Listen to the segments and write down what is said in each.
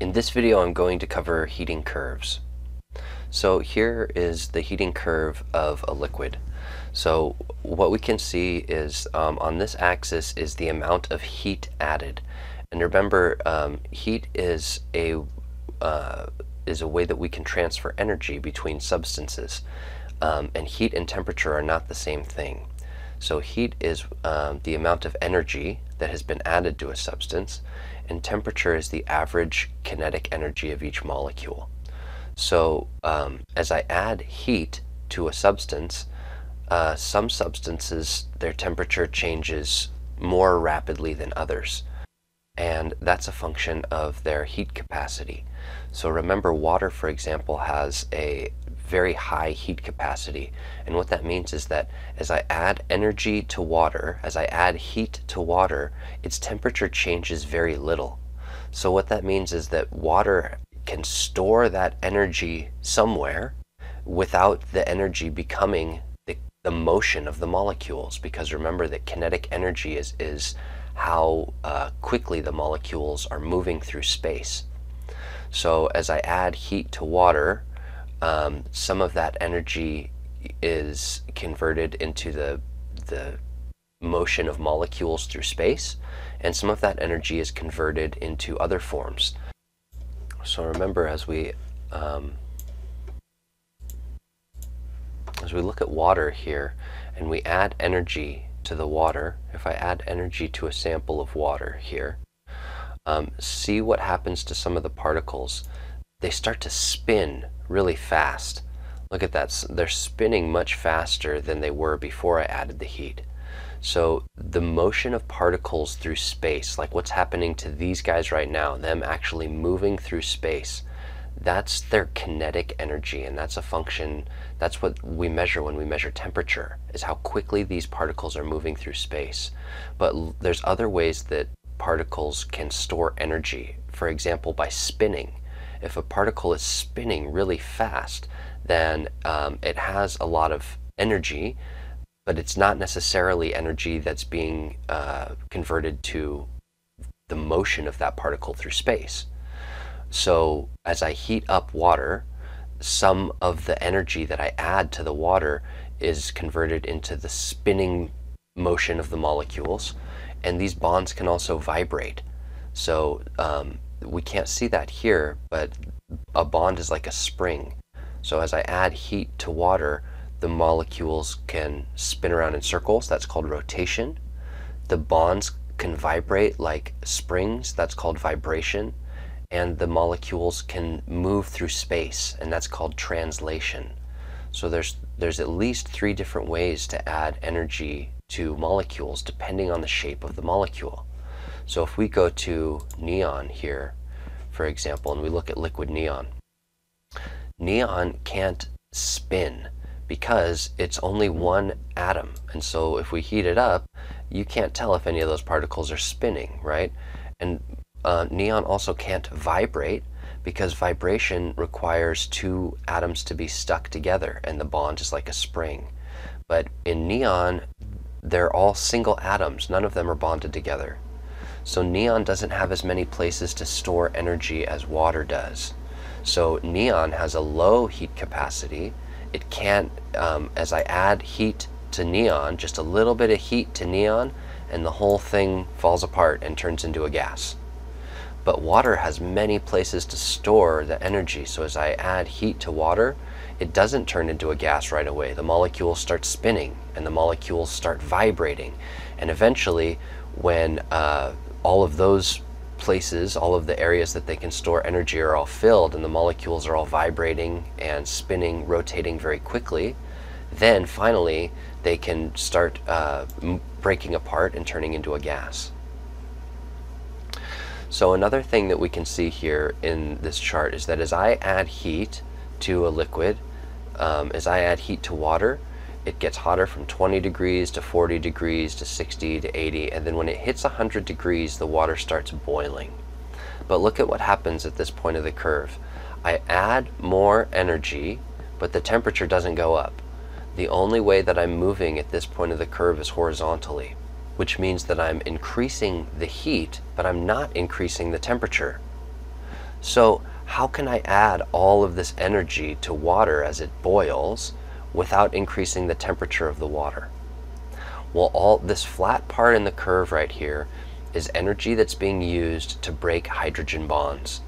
In this video I'm going to cover heating curves. So here is the heating curve of a liquid. So what we can see is um, on this axis is the amount of heat added. And remember um, heat is a uh, is a way that we can transfer energy between substances. Um, and heat and temperature are not the same thing. So heat is um, the amount of energy that has been added to a substance, and temperature is the average kinetic energy of each molecule. So um, as I add heat to a substance, uh, some substances, their temperature changes more rapidly than others. And that's a function of their heat capacity. So remember, water, for example, has a very high heat capacity. And what that means is that as I add energy to water, as I add heat to water, its temperature changes very little. So what that means is that water can store that energy somewhere without the energy becoming the, the motion of the molecules. Because remember that kinetic energy is, is how uh, quickly the molecules are moving through space. So as I add heat to water, um, some of that energy is converted into the, the motion of molecules through space, and some of that energy is converted into other forms. So remember, as we um, as we look at water here, and we add energy to the water, if I add energy to a sample of water here, um, see what happens to some of the particles. They start to spin really fast. Look at that. They're spinning much faster than they were before I added the heat. So the motion of particles through space, like what's happening to these guys right now, them actually moving through space, that's their kinetic energy and that's a function, that's what we measure when we measure temperature, is how quickly these particles are moving through space. But there's other ways that particles can store energy, for example by spinning. If a particle is spinning really fast, then um, it has a lot of energy, but it's not necessarily energy that's being uh, converted to the motion of that particle through space. So as I heat up water, some of the energy that I add to the water is converted into the spinning motion of the molecules, and these bonds can also vibrate. So um, we can't see that here, but a bond is like a spring. So as I add heat to water, the molecules can spin around in circles. That's called rotation. The bonds can vibrate like springs. That's called vibration. And the molecules can move through space, and that's called translation. So there's there's at least three different ways to add energy to molecules depending on the shape of the molecule. So if we go to neon here, for example, and we look at liquid neon, neon can't spin because it's only one atom. And so if we heat it up, you can't tell if any of those particles are spinning, right? And uh, neon also can't vibrate because vibration requires two atoms to be stuck together and the bond is like a spring. But in neon, they're all single atoms. None of them are bonded together. So neon doesn't have as many places to store energy as water does. So neon has a low heat capacity. It can't, um, as I add heat to neon, just a little bit of heat to neon, and the whole thing falls apart and turns into a gas. But water has many places to store the energy. So as I add heat to water, it doesn't turn into a gas right away. The molecules start spinning and the molecules start vibrating. And eventually, when uh, all of those places, all of the areas that they can store energy are all filled and the molecules are all vibrating and spinning, rotating very quickly, then finally they can start uh, breaking apart and turning into a gas. So another thing that we can see here in this chart is that as I add heat to a liquid, um, as I add heat to water, it gets hotter from 20 degrees to 40 degrees to 60 to 80 and then when it hits 100 degrees the water starts boiling. But look at what happens at this point of the curve. I add more energy but the temperature doesn't go up. The only way that I'm moving at this point of the curve is horizontally, which means that I'm increasing the heat but I'm not increasing the temperature. So how can I add all of this energy to water as it boils without increasing the temperature of the water? Well, all this flat part in the curve right here is energy that's being used to break hydrogen bonds.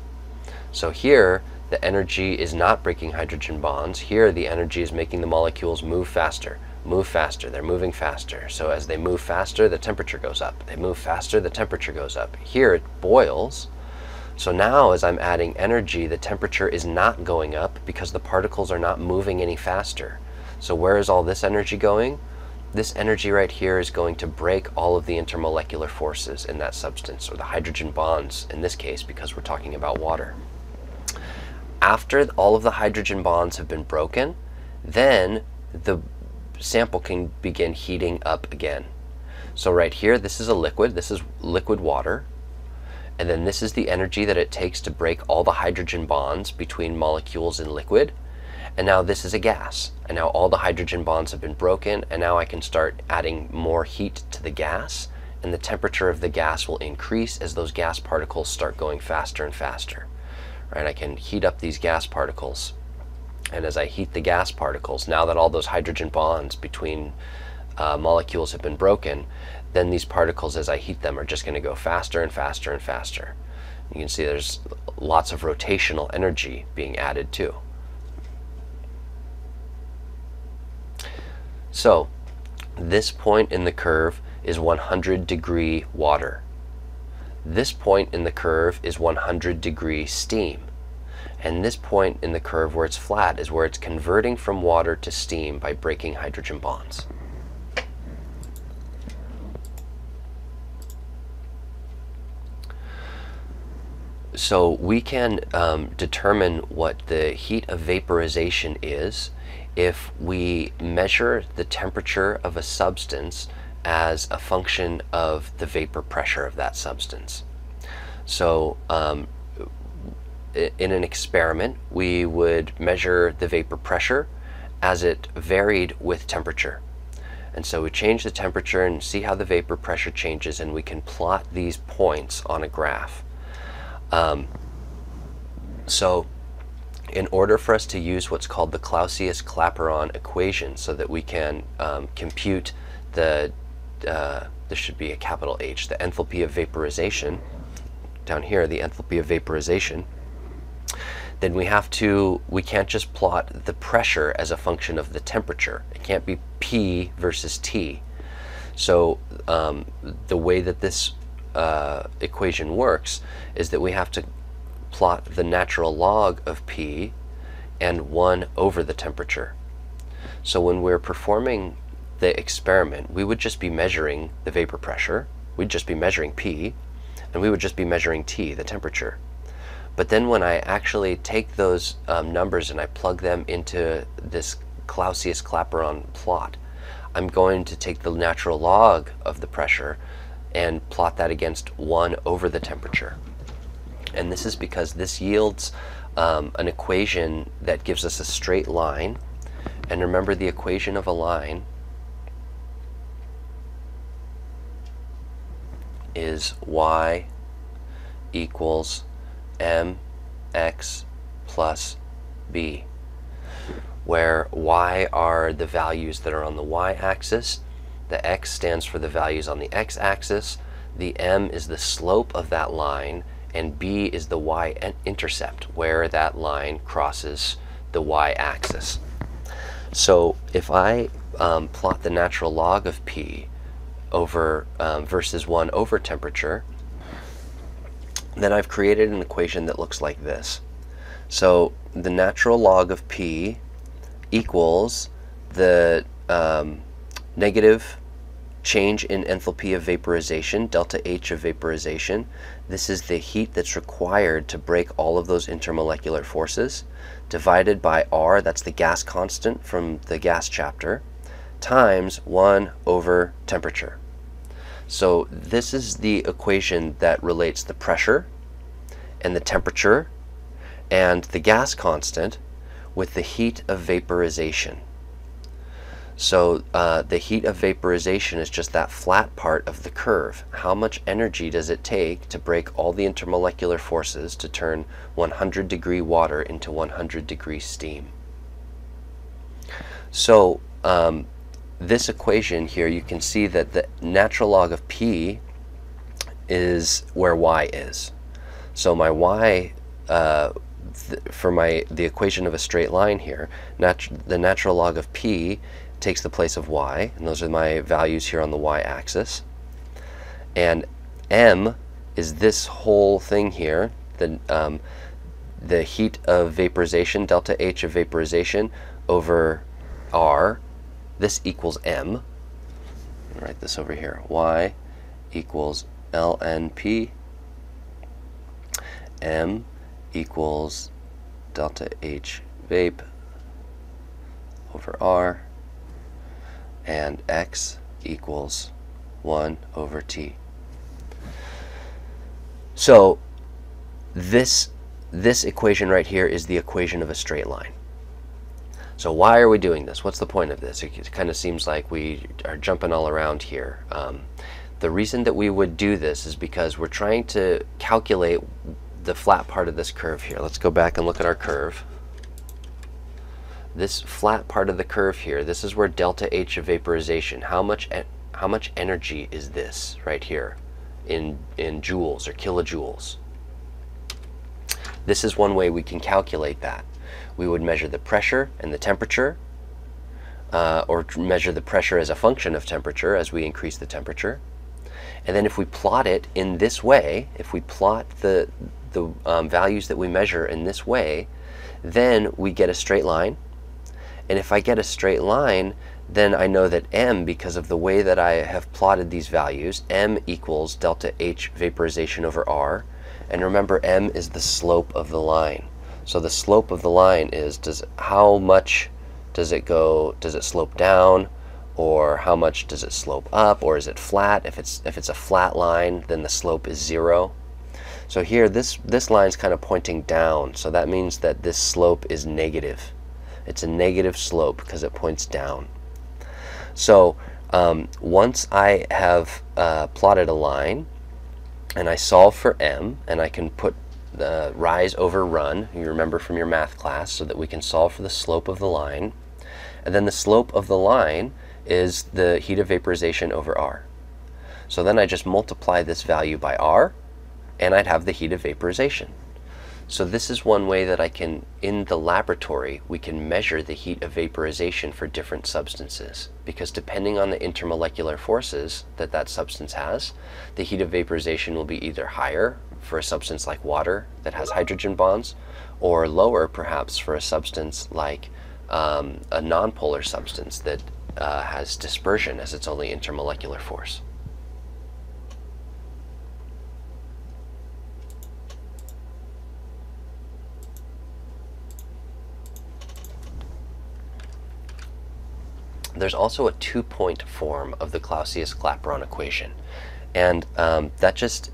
So here, the energy is not breaking hydrogen bonds. Here, the energy is making the molecules move faster, move faster. They're moving faster. So as they move faster, the temperature goes up. They move faster, the temperature goes up. Here, it boils. So now, as I'm adding energy, the temperature is not going up because the particles are not moving any faster. So where is all this energy going? this energy right here is going to break all of the intermolecular forces in that substance, or the hydrogen bonds in this case, because we're talking about water. After all of the hydrogen bonds have been broken, then the sample can begin heating up again. So right here, this is a liquid, this is liquid water, and then this is the energy that it takes to break all the hydrogen bonds between molecules in liquid, and now this is a gas. And now all the hydrogen bonds have been broken. And now I can start adding more heat to the gas. And the temperature of the gas will increase as those gas particles start going faster and faster. Right? I can heat up these gas particles. And as I heat the gas particles, now that all those hydrogen bonds between uh, molecules have been broken, then these particles, as I heat them, are just going to go faster and faster and faster. You can see there's lots of rotational energy being added too. So this point in the curve is 100 degree water. This point in the curve is 100 degree steam. And this point in the curve where it's flat is where it's converting from water to steam by breaking hydrogen bonds. So we can um, determine what the heat of vaporization is if we measure the temperature of a substance as a function of the vapor pressure of that substance. So um, in an experiment, we would measure the vapor pressure as it varied with temperature. And so we change the temperature and see how the vapor pressure changes and we can plot these points on a graph. Um, so in order for us to use what's called the Clausius-Clapeyron equation so that we can um, compute the, uh, this should be a capital H, the enthalpy of vaporization, down here, the enthalpy of vaporization, then we have to, we can't just plot the pressure as a function of the temperature. It can't be P versus T. So um, the way that this uh, equation works is that we have to plot the natural log of P and 1 over the temperature. So when we're performing the experiment, we would just be measuring the vapor pressure, we'd just be measuring P, and we would just be measuring T, the temperature. But then when I actually take those um, numbers and I plug them into this Clausius-Clapeyron plot, I'm going to take the natural log of the pressure and plot that against 1 over the temperature. And this is because this yields um, an equation that gives us a straight line. And remember the equation of a line is y equals mx plus b, where y are the values that are on the y-axis, the x stands for the values on the x-axis, the m is the slope of that line, and b is the y-intercept, where that line crosses the y-axis. So if I um, plot the natural log of p over um, versus 1 over temperature, then I've created an equation that looks like this. So the natural log of p equals the um, negative change in enthalpy of vaporization, delta H of vaporization. This is the heat that's required to break all of those intermolecular forces, divided by R, that's the gas constant from the gas chapter, times 1 over temperature. So this is the equation that relates the pressure and the temperature and the gas constant with the heat of vaporization. So uh, the heat of vaporization is just that flat part of the curve. How much energy does it take to break all the intermolecular forces to turn 100 degree water into 100 degree steam? So um, this equation here, you can see that the natural log of P is where y is. So my y, uh, for my the equation of a straight line here, nat the natural log of P takes the place of y, and those are my values here on the y-axis. And m is this whole thing here, the, um, the heat of vaporization, delta H of vaporization over R. This equals m. write this over here. y equals lnp. m equals delta H vape over R and x equals 1 over t. So this, this equation right here is the equation of a straight line. So why are we doing this? What's the point of this? It, kind of seems like we are jumping all around here. Um, the reason that we would do this is because we're trying to calculate the flat part of this curve here. Let's go back and look at our curve this flat part of the curve here, this is where delta H of vaporization, how much, how much energy is this right here in, in joules or kilojoules? This is one way we can calculate that. We would measure the pressure and the temperature, uh, or measure the pressure as a function of temperature as we increase the temperature. And then if we plot it in this way, if we plot the, the um, values that we measure in this way, then we get a straight line and if I get a straight line, then I know that m, because of the way that I have plotted these values, m equals delta H vaporization over R. And remember, m is the slope of the line. So the slope of the line is does how much does it go, does it slope down, or how much does it slope up, or is it flat? If it's, if it's a flat line, then the slope is zero. So here, this, this line is kind of pointing down, so that means that this slope is negative. It's a negative slope because it points down. So um, once I have uh, plotted a line and I solve for m and I can put the rise over run, you remember from your math class, so that we can solve for the slope of the line. And then the slope of the line is the heat of vaporization over R. So then I just multiply this value by R and I'd have the heat of vaporization. So this is one way that I can, in the laboratory, we can measure the heat of vaporization for different substances. Because depending on the intermolecular forces that that substance has, the heat of vaporization will be either higher for a substance like water that has hydrogen bonds, or lower perhaps for a substance like um, a nonpolar substance that uh, has dispersion as its only intermolecular force. There's also a two-point form of the Clausius-Clapeyron equation. And um, that just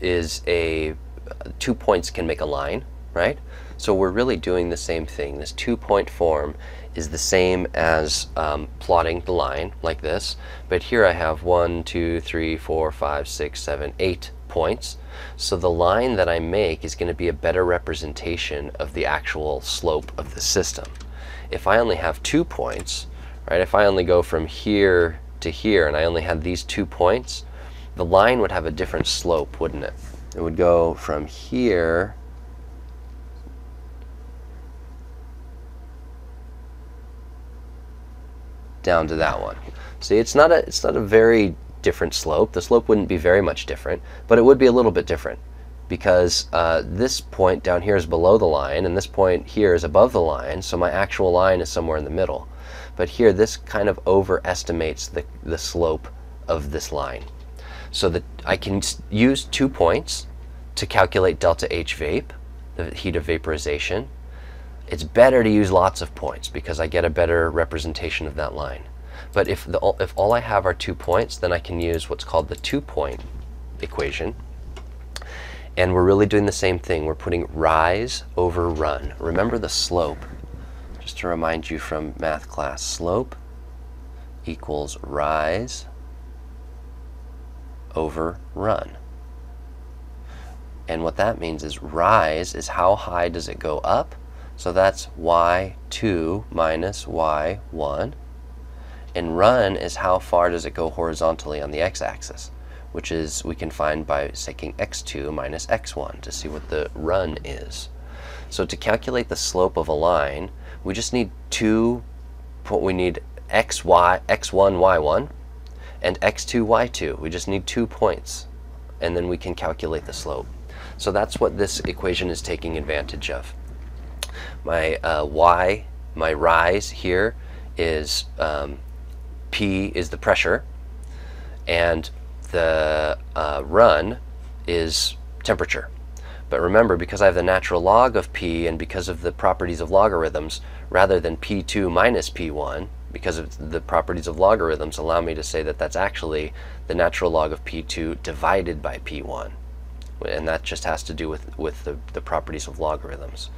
is a, two points can make a line, right? So we're really doing the same thing. This two-point form is the same as um, plotting the line like this, but here I have one, two, three, four, five, six, seven, eight points. So the line that I make is going to be a better representation of the actual slope of the system. If I only have two points, right? If I only go from here to here and I only had these two points, the line would have a different slope, wouldn't it? It would go from here down to that one. See, it's not a it's not a very different slope. The slope wouldn't be very much different, but it would be a little bit different because uh, this point down here is below the line and this point here is above the line, so my actual line is somewhere in the middle. But here, this kind of overestimates the, the slope of this line. So that I can use two points to calculate delta H vape, the heat of vaporization. It's better to use lots of points because I get a better representation of that line. But if, the, if all I have are two points, then I can use what's called the two-point equation. And we're really doing the same thing. We're putting rise over run. Remember the slope just to remind you from math class, slope equals rise over run. And what that means is rise is how high does it go up? So that's y2 minus y1. And run is how far does it go horizontally on the x-axis, which is we can find by taking x2 minus x1 to see what the run is. So to calculate the slope of a line, we just need two, we need x, y, x1, y1, and x2, y2. We just need two points, and then we can calculate the slope. So that's what this equation is taking advantage of. My uh, y, my rise here is um, P is the pressure, and the uh, run is temperature. But remember, because I have the natural log of P and because of the properties of logarithms, rather than P2 minus P1, because of the properties of logarithms allow me to say that that's actually the natural log of P2 divided by P1. And that just has to do with, with the, the properties of logarithms.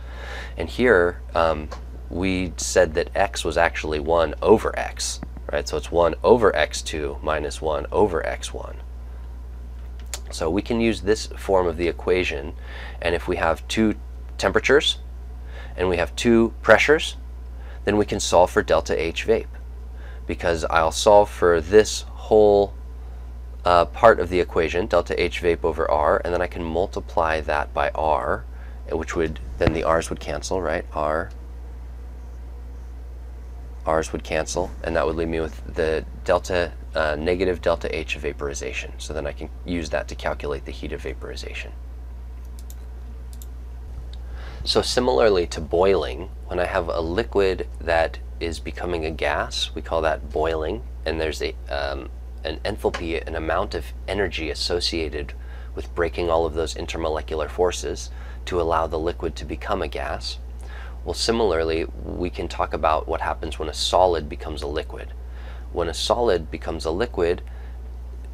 And here, um, we said that x was actually 1 over x, right? So it's 1 over x2 minus 1 over x1. So we can use this form of the equation, and if we have two temperatures and we have two pressures, then we can solve for delta H vape because I'll solve for this whole uh, part of the equation, delta H vape over R, and then I can multiply that by R, which would, then the R's would cancel, right? R, R's would cancel, and that would leave me with the delta, uh, negative delta H of vaporization. So then I can use that to calculate the heat of vaporization. So similarly to boiling, when I have a liquid that is becoming a gas, we call that boiling, and there's a, um, an enthalpy, an amount of energy associated with breaking all of those intermolecular forces to allow the liquid to become a gas. Well, similarly, we can talk about what happens when a solid becomes a liquid. When a solid becomes a liquid,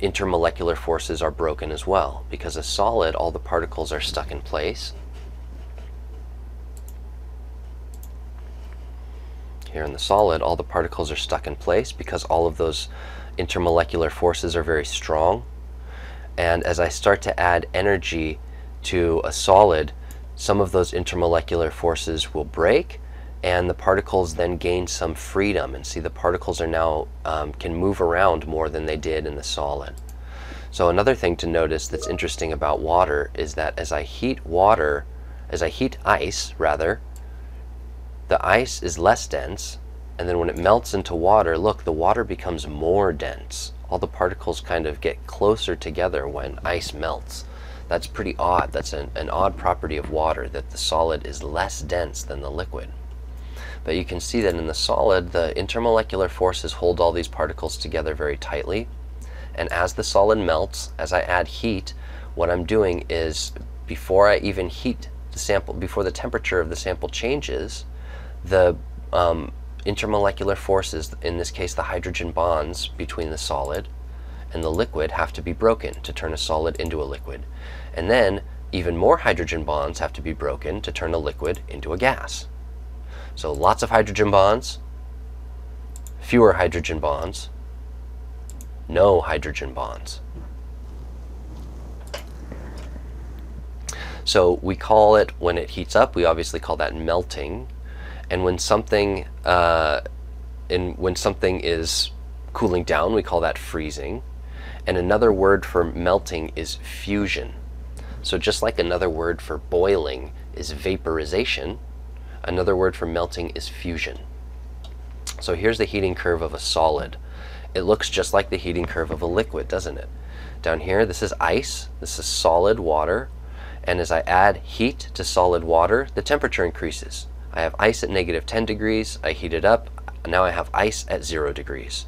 intermolecular forces are broken as well, because a solid, all the particles are stuck in place, Here in the solid, all the particles are stuck in place because all of those intermolecular forces are very strong. And as I start to add energy to a solid, some of those intermolecular forces will break and the particles then gain some freedom and see the particles are now um, can move around more than they did in the solid. So another thing to notice that's interesting about water is that as I heat water, as I heat ice rather, the ice is less dense, and then when it melts into water, look, the water becomes more dense. All the particles kind of get closer together when ice melts. That's pretty odd. That's an, an odd property of water, that the solid is less dense than the liquid. But you can see that in the solid, the intermolecular forces hold all these particles together very tightly. And as the solid melts, as I add heat, what I'm doing is before I even heat the sample, before the temperature of the sample changes, the um, intermolecular forces, in this case the hydrogen bonds between the solid and the liquid, have to be broken to turn a solid into a liquid. And then even more hydrogen bonds have to be broken to turn a liquid into a gas. So lots of hydrogen bonds, fewer hydrogen bonds, no hydrogen bonds. So we call it, when it heats up, we obviously call that melting and when something uh, when something is cooling down, we call that freezing. And another word for melting is fusion. So just like another word for boiling is vaporization, another word for melting is fusion. So here's the heating curve of a solid. It looks just like the heating curve of a liquid, doesn't it? Down here, this is ice, this is solid water, and as I add heat to solid water, the temperature increases. I have ice at negative 10 degrees, I heat it up, now I have ice at 0 degrees.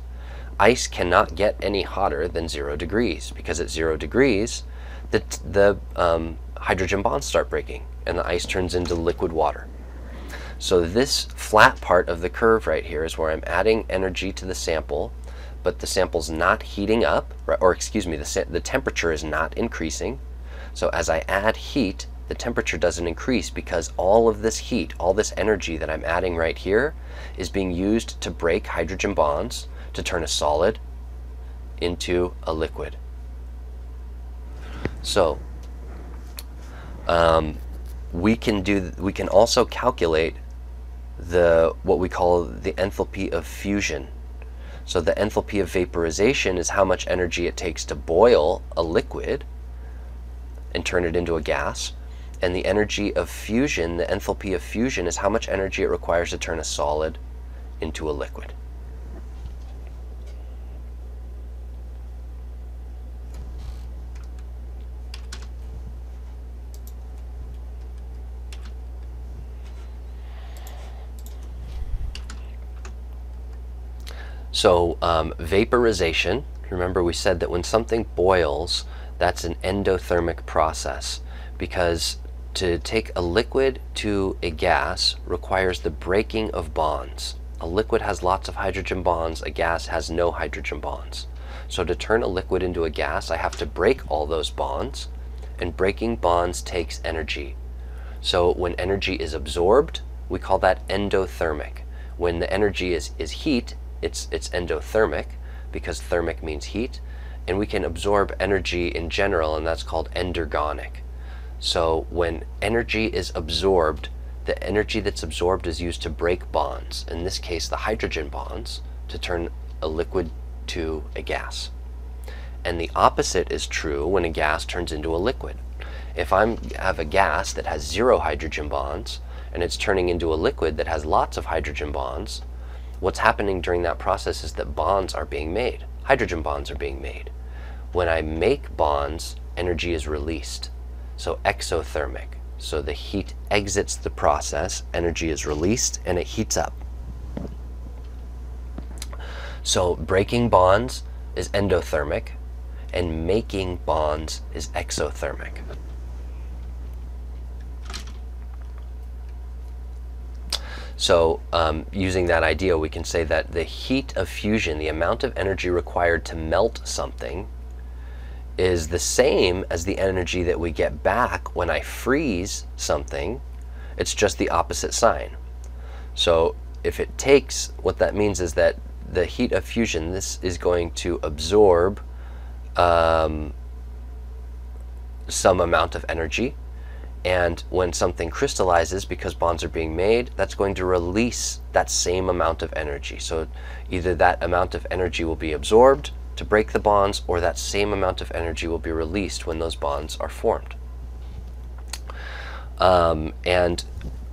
Ice cannot get any hotter than 0 degrees because at 0 degrees the, the um, hydrogen bonds start breaking and the ice turns into liquid water. So this flat part of the curve right here is where I'm adding energy to the sample, but the sample's not heating up, or excuse me, the, the temperature is not increasing. So as I add heat, the temperature doesn't increase because all of this heat, all this energy that I'm adding right here is being used to break hydrogen bonds to turn a solid into a liquid. So um, we can do we can also calculate the what we call the enthalpy of fusion. So the enthalpy of vaporization is how much energy it takes to boil a liquid and turn it into a gas. And the energy of fusion, the enthalpy of fusion, is how much energy it requires to turn a solid into a liquid. So um, vaporization, remember we said that when something boils, that's an endothermic process because to take a liquid to a gas requires the breaking of bonds. A liquid has lots of hydrogen bonds, a gas has no hydrogen bonds. So to turn a liquid into a gas, I have to break all those bonds, and breaking bonds takes energy. So when energy is absorbed, we call that endothermic. When the energy is, is heat, it's, it's endothermic because thermic means heat, and we can absorb energy in general, and that's called endergonic. So when energy is absorbed, the energy that's absorbed is used to break bonds, in this case the hydrogen bonds, to turn a liquid to a gas. And the opposite is true when a gas turns into a liquid. If I have a gas that has zero hydrogen bonds, and it's turning into a liquid that has lots of hydrogen bonds, what's happening during that process is that bonds are being made. Hydrogen bonds are being made. When I make bonds, energy is released. So exothermic. So the heat exits the process, energy is released, and it heats up. So breaking bonds is endothermic, and making bonds is exothermic. So um, using that idea, we can say that the heat of fusion, the amount of energy required to melt something, is the same as the energy that we get back when I freeze something. It's just the opposite sign. So if it takes, what that means is that the heat of fusion, this is going to absorb um, some amount of energy and when something crystallizes, because bonds are being made, that's going to release that same amount of energy. So either that amount of energy will be absorbed to break the bonds, or that same amount of energy will be released when those bonds are formed. Um, and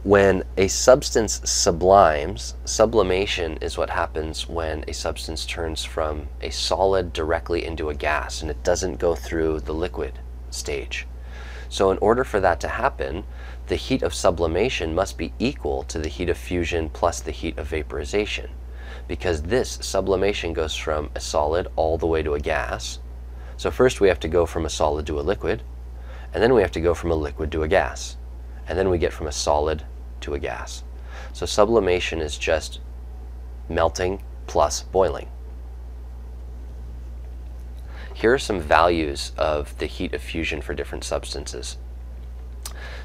when a substance sublimes, sublimation is what happens when a substance turns from a solid directly into a gas and it doesn't go through the liquid stage. So in order for that to happen, the heat of sublimation must be equal to the heat of fusion plus the heat of vaporization. Because this sublimation goes from a solid all the way to a gas. So first we have to go from a solid to a liquid, and then we have to go from a liquid to a gas. And then we get from a solid to a gas. So sublimation is just melting plus boiling. Here are some values of the heat of fusion for different substances.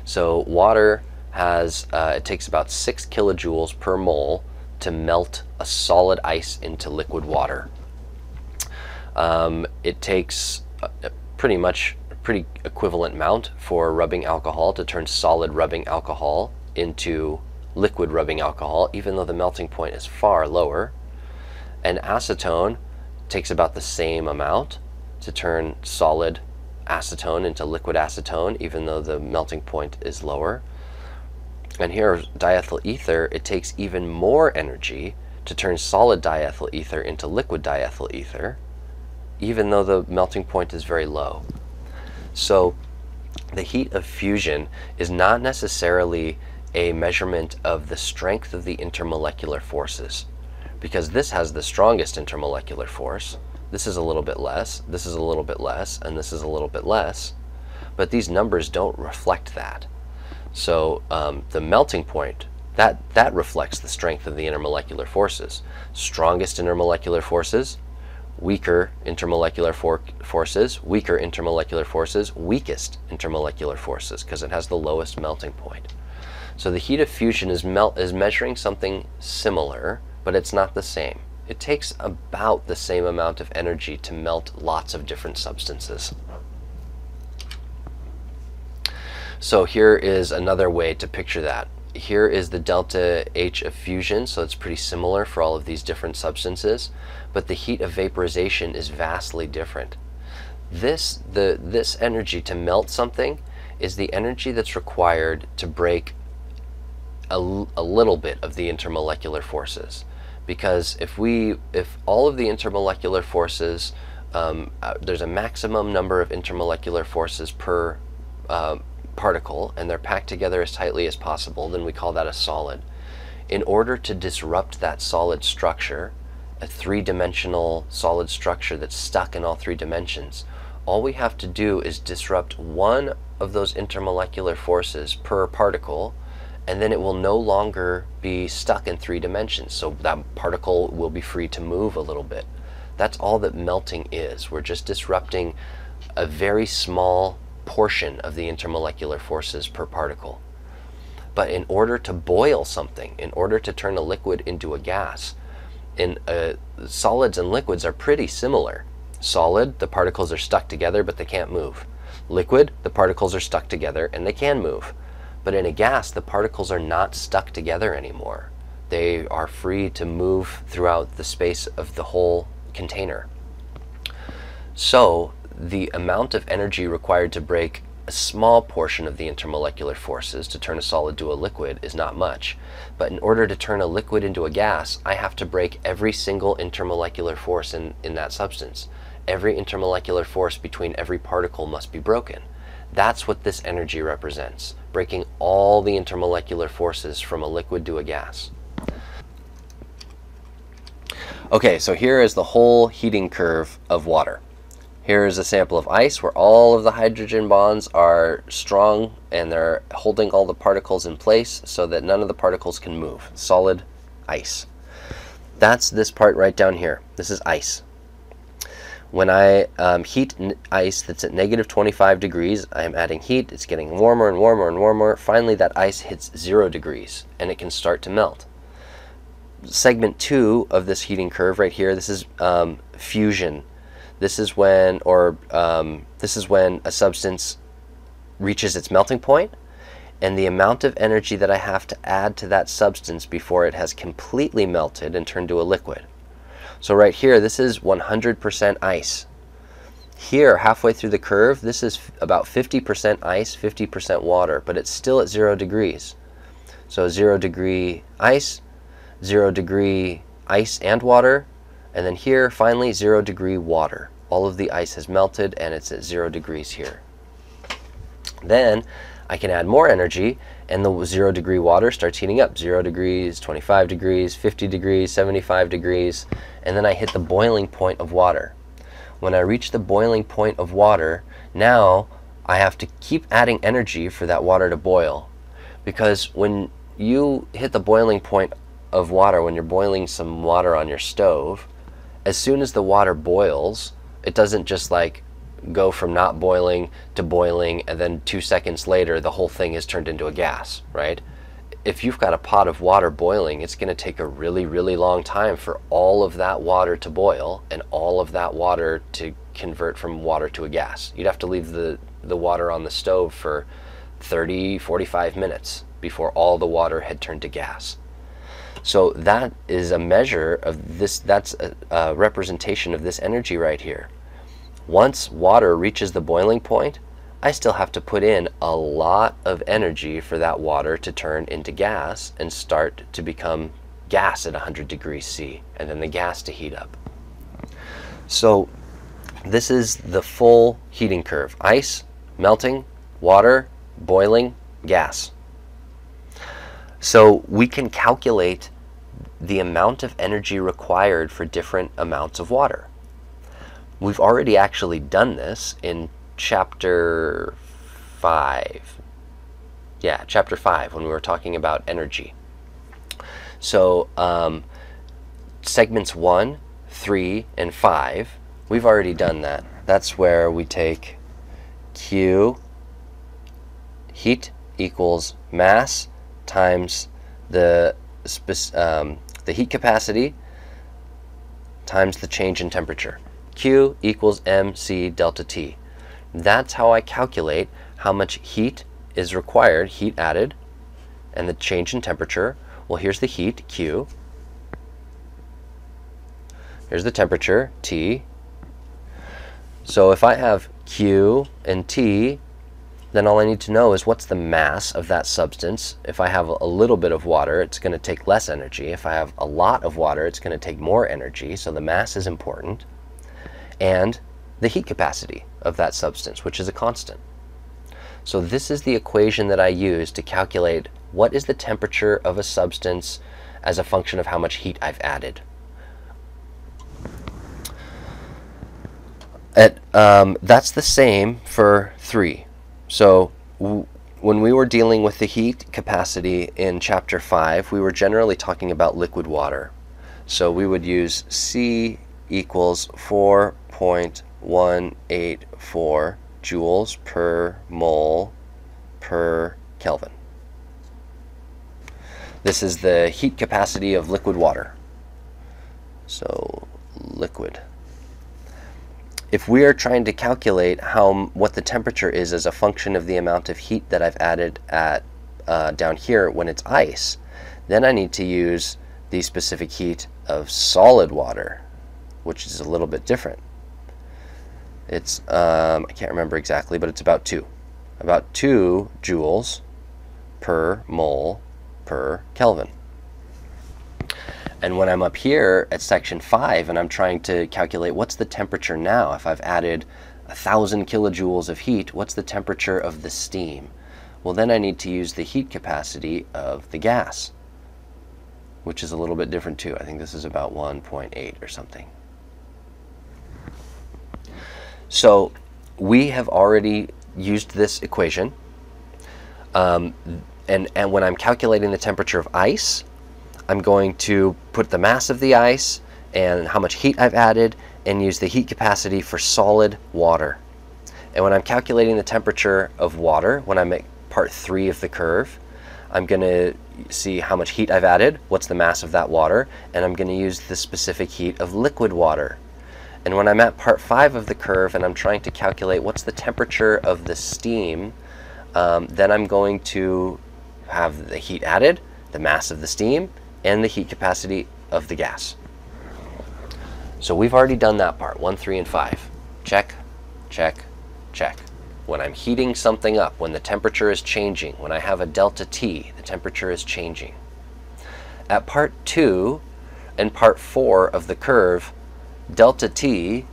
So water has, uh, it takes about six kilojoules per mole to melt a solid ice into liquid water. Um, it takes a, a pretty much a pretty equivalent amount for rubbing alcohol to turn solid rubbing alcohol into liquid rubbing alcohol, even though the melting point is far lower. And acetone takes about the same amount to turn solid acetone into liquid acetone, even though the melting point is lower. And here, diethyl ether, it takes even more energy to turn solid diethyl ether into liquid diethyl ether, even though the melting point is very low. So the heat of fusion is not necessarily a measurement of the strength of the intermolecular forces, because this has the strongest intermolecular force, this is a little bit less, this is a little bit less, and this is a little bit less. But these numbers don't reflect that. So um, the melting point, that, that reflects the strength of the intermolecular forces. Strongest intermolecular forces, weaker intermolecular for forces, weaker intermolecular forces, weakest intermolecular forces, because it has the lowest melting point. So the heat of fusion is, melt, is measuring something similar, but it's not the same. It takes about the same amount of energy to melt lots of different substances. So here is another way to picture that. Here is the delta H of fusion, so it's pretty similar for all of these different substances, but the heat of vaporization is vastly different. This, the, this energy to melt something is the energy that's required to break a, a little bit of the intermolecular forces. Because if we, if all of the intermolecular forces, um, uh, there's a maximum number of intermolecular forces per uh, particle, and they're packed together as tightly as possible, then we call that a solid. In order to disrupt that solid structure, a three-dimensional solid structure that's stuck in all three dimensions, all we have to do is disrupt one of those intermolecular forces per particle, and then it will no longer be stuck in three dimensions. So that particle will be free to move a little bit. That's all that melting is. We're just disrupting a very small portion of the intermolecular forces per particle. But in order to boil something, in order to turn a liquid into a gas, in uh, solids and liquids are pretty similar. Solid, the particles are stuck together but they can't move. Liquid, the particles are stuck together and they can move. But in a gas, the particles are not stuck together anymore. They are free to move throughout the space of the whole container. So the amount of energy required to break a small portion of the intermolecular forces to turn a solid to a liquid is not much. But in order to turn a liquid into a gas, I have to break every single intermolecular force in, in that substance. Every intermolecular force between every particle must be broken. That's what this energy represents, breaking all the intermolecular forces from a liquid to a gas. Okay, so here is the whole heating curve of water. Here is a sample of ice where all of the hydrogen bonds are strong and they're holding all the particles in place so that none of the particles can move. Solid ice. That's this part right down here. This is ice. When I um, heat ice that's at negative 25 degrees, I am adding heat. It's getting warmer and warmer and warmer. Finally, that ice hits zero degrees and it can start to melt. Segment two of this heating curve right here, this is um, fusion this is when, or um, this is when a substance reaches its melting point, and the amount of energy that I have to add to that substance before it has completely melted and turned to a liquid. So right here, this is 100% ice. Here, halfway through the curve, this is about 50% ice, 50% water, but it's still at zero degrees. So zero degree ice, zero degree ice and water, and then here, finally, zero degree water. All of the ice has melted and it's at zero degrees here. Then I can add more energy and the zero degree water starts heating up. Zero degrees, 25 degrees, 50 degrees, 75 degrees, and then I hit the boiling point of water. When I reach the boiling point of water, now I have to keep adding energy for that water to boil. Because when you hit the boiling point of water, when you're boiling some water on your stove, as soon as the water boils, it doesn't just like go from not boiling to boiling and then two seconds later the whole thing is turned into a gas, right? If you've got a pot of water boiling, it's going to take a really, really long time for all of that water to boil and all of that water to convert from water to a gas. You'd have to leave the, the water on the stove for 30, 45 minutes before all the water had turned to gas. So that is a measure of this, that's a, a representation of this energy right here. Once water reaches the boiling point, I still have to put in a lot of energy for that water to turn into gas and start to become gas at 100 degrees C, and then the gas to heat up. So this is the full heating curve. Ice, melting, water, boiling, gas. So we can calculate the amount of energy required for different amounts of water. We've already actually done this in chapter 5. Yeah, chapter 5 when we were talking about energy. So um, segments 1, 3, and 5, we've already done that. That's where we take Q heat equals mass times the um, the heat capacity times the change in temperature. Q equals mc delta T. That's how I calculate how much heat is required, heat added, and the change in temperature. Well, here's the heat, Q. Here's the temperature, T. So if I have Q and T, then all I need to know is what's the mass of that substance. If I have a little bit of water, it's going to take less energy. If I have a lot of water, it's going to take more energy. So the mass is important. And the heat capacity of that substance, which is a constant. So this is the equation that I use to calculate what is the temperature of a substance as a function of how much heat I've added. At, um, that's the same for 3. So when we were dealing with the heat capacity in chapter 5, we were generally talking about liquid water. So we would use C equals 4.184 joules per mole per Kelvin. This is the heat capacity of liquid water. So liquid if we are trying to calculate how what the temperature is as a function of the amount of heat that I've added at uh, down here when it's ice, then I need to use the specific heat of solid water, which is a little bit different. It's, um, I can't remember exactly, but it's about 2. About 2 joules per mole per Kelvin. And when I'm up here at section 5 and I'm trying to calculate what's the temperature now, if I've added a thousand kilojoules of heat, what's the temperature of the steam? Well, then I need to use the heat capacity of the gas, which is a little bit different too. I think this is about 1.8 or something. So we have already used this equation. Um, and, and when I'm calculating the temperature of ice, I'm going to put the mass of the ice and how much heat I've added and use the heat capacity for solid water. And when I'm calculating the temperature of water, when I'm at part three of the curve, I'm going to see how much heat I've added, what's the mass of that water, and I'm going to use the specific heat of liquid water. And when I'm at part five of the curve and I'm trying to calculate what's the temperature of the steam, um, then I'm going to have the heat added, the mass of the steam, and the heat capacity of the gas. So we've already done that part, 1, 3, and 5. Check, check, check. When I'm heating something up, when the temperature is changing, when I have a delta T, the temperature is changing. At part 2 and part 4 of the curve, delta T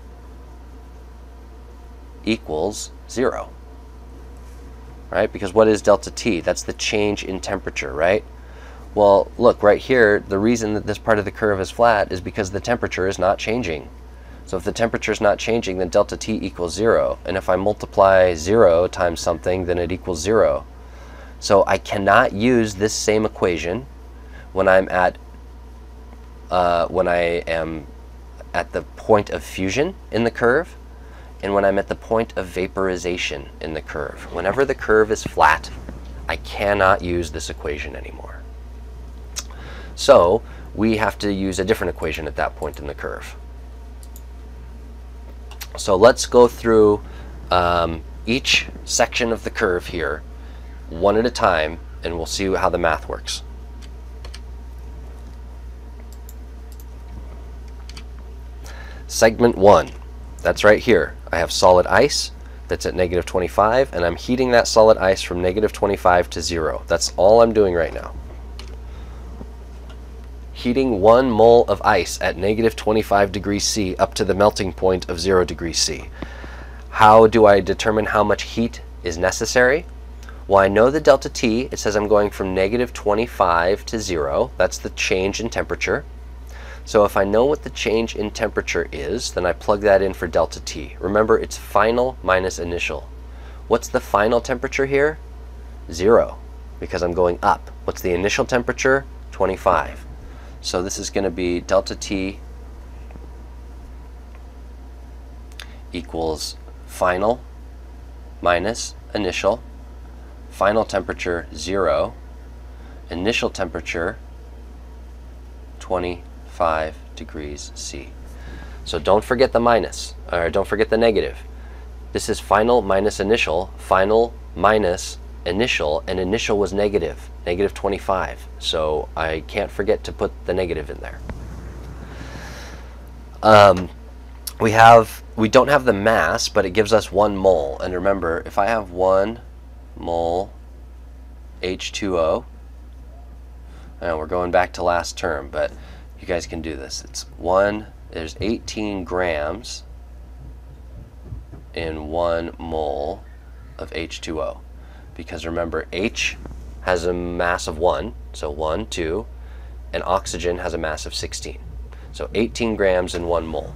equals 0. Right? Because what is delta T? That's the change in temperature, right? Well, look, right here, the reason that this part of the curve is flat is because the temperature is not changing. So if the temperature is not changing, then delta T equals zero. And if I multiply zero times something, then it equals zero. So I cannot use this same equation when I'm at, uh, when I am at the point of fusion in the curve and when I'm at the point of vaporization in the curve. Whenever the curve is flat, I cannot use this equation anymore. So we have to use a different equation at that point in the curve. So let's go through um, each section of the curve here one at a time and we'll see how the math works. Segment 1, that's right here. I have solid ice that's at negative 25 and I'm heating that solid ice from negative 25 to 0. That's all I'm doing right now heating one mole of ice at negative 25 degrees C up to the melting point of 0 degrees C. How do I determine how much heat is necessary? Well, I know the delta T. It says I'm going from negative 25 to 0. That's the change in temperature. So if I know what the change in temperature is, then I plug that in for delta T. Remember, it's final minus initial. What's the final temperature here? 0, because I'm going up. What's the initial temperature? 25. So this is going to be delta T equals final minus initial, final temperature 0, initial temperature 25 degrees C. So don't forget the minus, or don't forget the negative. This is final minus initial, final minus initial, and initial was negative, negative 25. So I can't forget to put the negative in there. Um, we have, we don't have the mass, but it gives us one mole. And remember, if I have one mole H2O, and we're going back to last term, but you guys can do this. It's one, there's 18 grams in one mole of H2O. Because remember, H has a mass of 1, so 1, 2, and oxygen has a mass of 16. So 18 grams in 1 mole.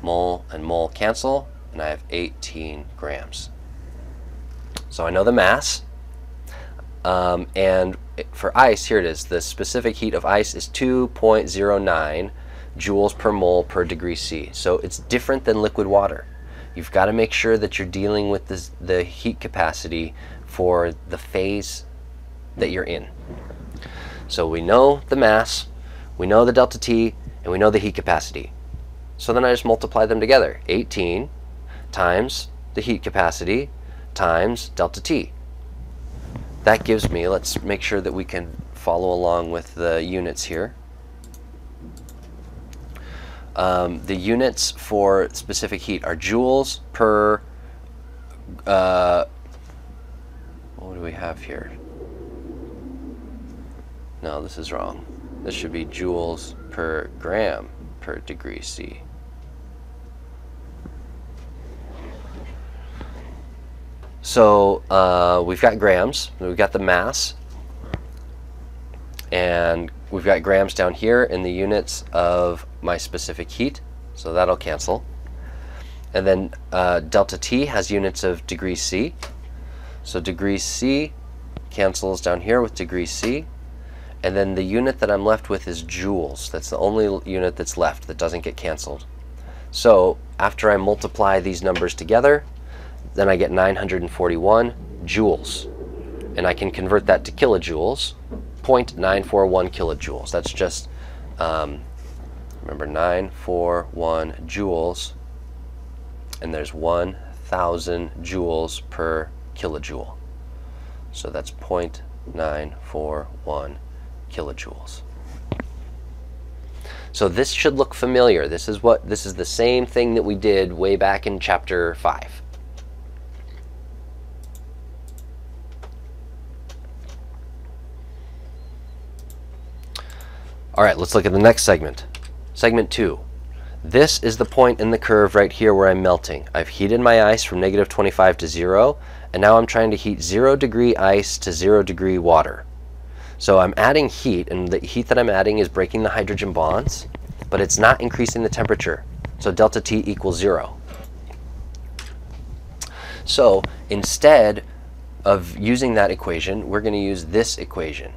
Mole and mole cancel, and I have 18 grams. So I know the mass, um, and for ice, here it is, the specific heat of ice is 2.09 joules per mole per degree C. So it's different than liquid water. You've got to make sure that you're dealing with this, the heat capacity for the phase that you're in. So we know the mass, we know the delta T, and we know the heat capacity. So then I just multiply them together. 18 times the heat capacity times delta T. That gives me, let's make sure that we can follow along with the units here. Um, the units for specific heat are joules per, uh, what do we have here? No, this is wrong. This should be joules per gram per degree C. So uh, we've got grams, we've got the mass, and we've got grams down here in the units of my specific heat, so that'll cancel. And then uh, delta T has units of degree C, so degree C cancels down here with degree C. And then the unit that I'm left with is joules. That's the only unit that's left that doesn't get canceled. So after I multiply these numbers together, then I get 941 joules. And I can convert that to kilojoules, 0.941 kilojoules. That's just, um, remember, 941 joules, and there's 1,000 joules per kilojoule. So that's 0.941 kilojoules. So this should look familiar. This is what this is the same thing that we did way back in chapter 5. All right, let's look at the next segment. Segment 2. This is the point in the curve right here where I'm melting. I've heated my ice from negative 25 to 0, and now I'm trying to heat 0 degree ice to 0 degree water. So I'm adding heat, and the heat that I'm adding is breaking the hydrogen bonds, but it's not increasing the temperature. So delta T equals 0. So instead of using that equation, we're going to use this equation.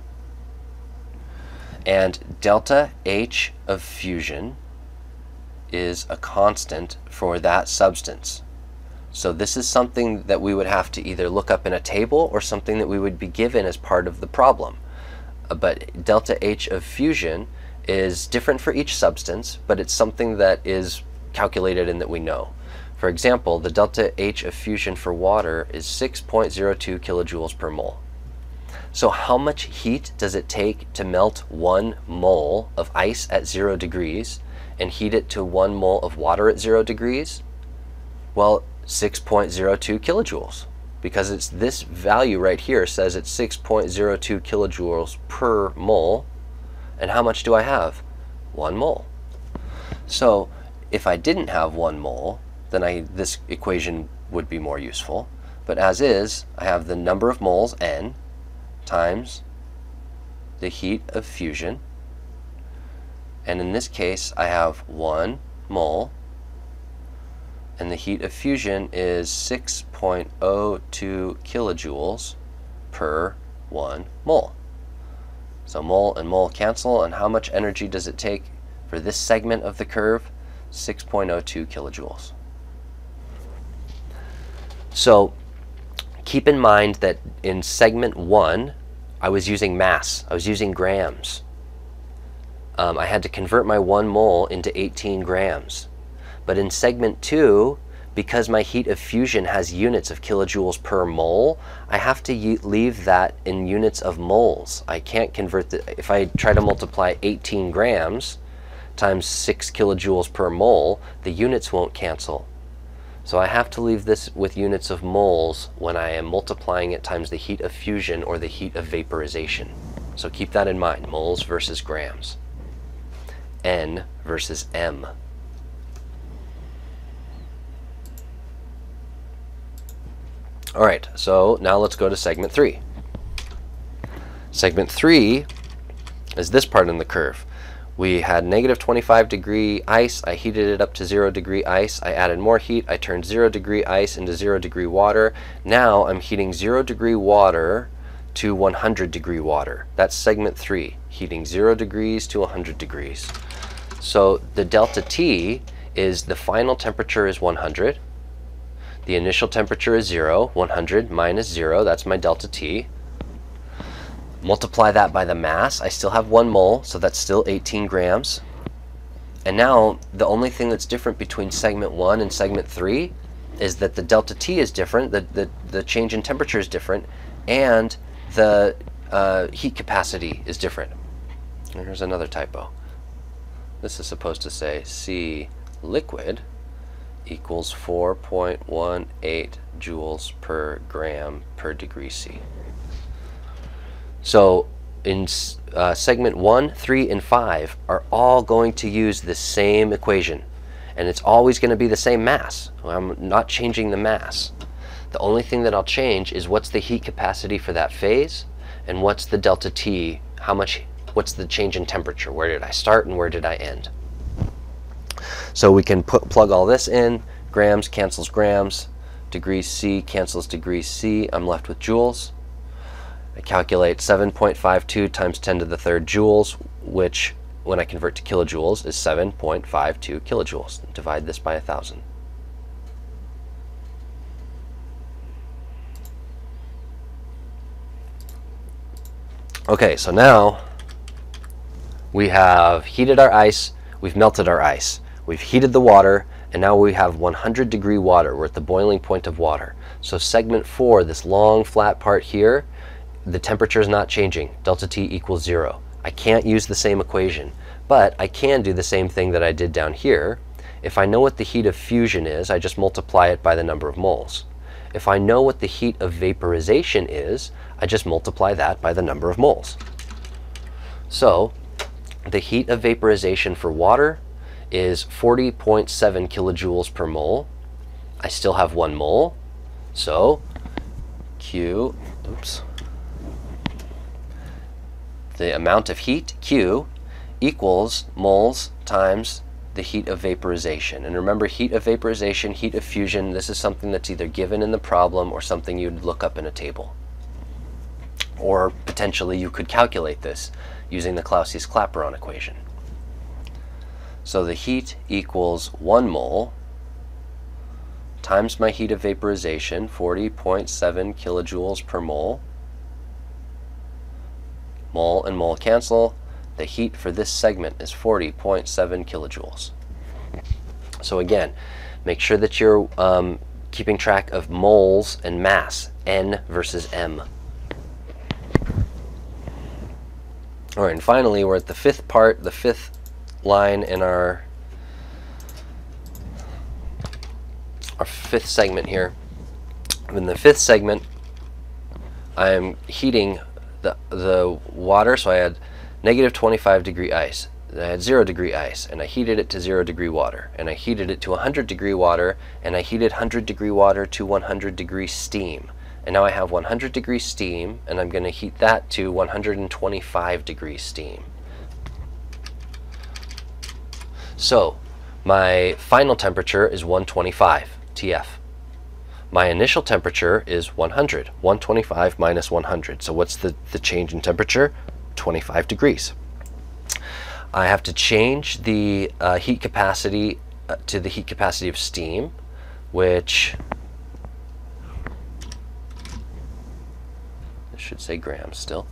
And delta H of fusion is a constant for that substance. So this is something that we would have to either look up in a table or something that we would be given as part of the problem. Uh, but delta H of fusion is different for each substance, but it's something that is calculated and that we know. For example, the delta H of fusion for water is 6.02 kilojoules per mole. So how much heat does it take to melt one mole of ice at zero degrees and heat it to one mole of water at zero degrees? Well, 6.02 kilojoules because it's this value right here says it's 6.02 kilojoules per mole. And how much do I have? One mole. So if I didn't have one mole, then I, this equation would be more useful. But as is, I have the number of moles, n, times the heat of fusion. And in this case, I have 1 mole, and the heat of fusion is 6.02 kilojoules per 1 mole. So mole and mole cancel, and how much energy does it take for this segment of the curve? 6.02 kilojoules. So keep in mind that in segment 1, I was using mass. I was using grams. Um, I had to convert my one mole into 18 grams. But in segment two, because my heat of fusion has units of kilojoules per mole, I have to leave that in units of moles. I can't convert the, if I try to multiply 18 grams times 6 kilojoules per mole, the units won't cancel. So I have to leave this with units of moles when I am multiplying it times the heat of fusion or the heat of vaporization. So keep that in mind, moles versus grams. N versus M. All right, so now let's go to segment three. Segment three is this part in the curve. We had negative 25 degree ice. I heated it up to zero degree ice. I added more heat. I turned zero degree ice into zero degree water. Now I'm heating zero degree water to 100 degree water. That's segment three, heating zero degrees to 100 degrees. So the delta T is the final temperature is 100. The initial temperature is 0, 100 minus 0, that's my delta T. Multiply that by the mass, I still have 1 mole, so that's still 18 grams. And now, the only thing that's different between segment 1 and segment 3 is that the delta T is different, the, the, the change in temperature is different, and the uh, heat capacity is different. And here's another typo. This is supposed to say C liquid equals 4.18 joules per gram per degree C. So in uh, segment 1, 3, and 5 are all going to use the same equation. And it's always going to be the same mass. I'm not changing the mass. The only thing that I'll change is what's the heat capacity for that phase and what's the delta T, how much, what's the change in temperature, where did I start and where did I end. So we can put, plug all this in. Grams cancels grams. Degrees C cancels degrees C. I'm left with joules. I calculate 7.52 times 10 to the third joules, which when I convert to kilojoules is 7.52 kilojoules. Divide this by 1,000. Okay, so now we have heated our ice, we've melted our ice. We've heated the water, and now we have 100 degree water. We're at the boiling point of water. So segment four, this long flat part here, the temperature is not changing. Delta T equals zero. I can't use the same equation, but I can do the same thing that I did down here. If I know what the heat of fusion is, I just multiply it by the number of moles. If I know what the heat of vaporization is, I just multiply that by the number of moles. So the heat of vaporization for water is 40.7 kilojoules per mole. I still have one mole, so Q, oops, the amount of heat, Q, equals moles times the heat of vaporization. And remember, heat of vaporization, heat of fusion, this is something that's either given in the problem or something you'd look up in a table. Or potentially you could calculate this using the Clausius-Clapeyron equation. So the heat equals 1 mole times my heat of vaporization, 40.7 kilojoules per mole. Mole and mole cancel. The heat for this segment is 40.7 kilojoules. So again, make sure that you're um, keeping track of moles and mass, N versus M. All right, and finally, we're at the fifth part, the fifth line in our our fifth segment here. In the fifth segment, I am heating the, the water, so I had negative 25 degree ice. I had zero degree ice, and I heated it to zero degree water, and I heated it to 100 degree water, and I heated 100 degree water to 100 degree steam. And now I have 100 degree steam, and I'm going to heat that to 125 degree steam. So my final temperature is 125 TF. My initial temperature is 100, 125 minus 100. So what's the, the change in temperature? 25 degrees. I have to change the uh, heat capacity uh, to the heat capacity of steam, which I should say grams still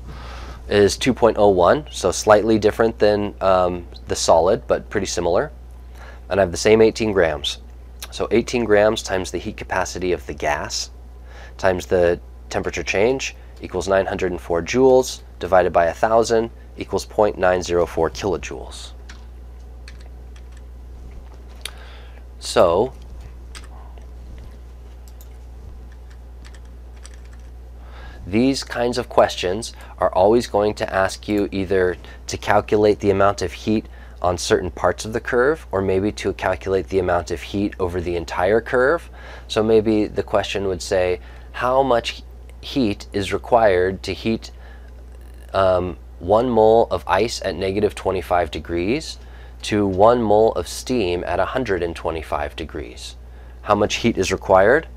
is 2.01, so slightly different than um, the solid, but pretty similar. and I have the same 18 grams. So 18 grams times the heat capacity of the gas times the temperature change equals 904 joules divided by 1,000 equals 0.904 kilojoules. So these kinds of questions are always going to ask you either to calculate the amount of heat on certain parts of the curve or maybe to calculate the amount of heat over the entire curve. So maybe the question would say how much heat is required to heat um, one mole of ice at negative 25 degrees to one mole of steam at 125 degrees. How much heat is required?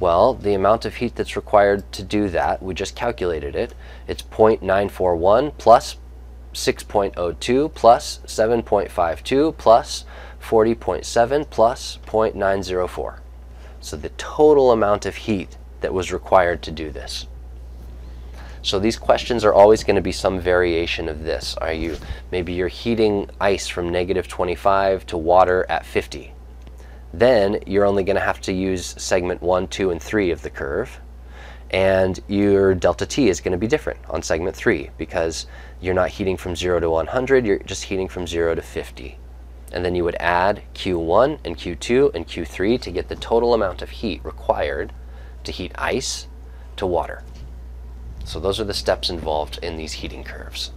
Well, the amount of heat that's required to do that, we just calculated it. It's 0.941 plus 6.02 plus 7.52 plus 40.7 plus 0.904. So the total amount of heat that was required to do this. So these questions are always going to be some variation of this. Are you maybe you're heating ice from negative 25 to water at 50. Then you're only going to have to use segment 1, 2, and 3 of the curve. And your delta T is going to be different on segment 3 because you're not heating from 0 to 100, you're just heating from 0 to 50. And then you would add Q1 and Q2 and Q3 to get the total amount of heat required to heat ice to water. So those are the steps involved in these heating curves.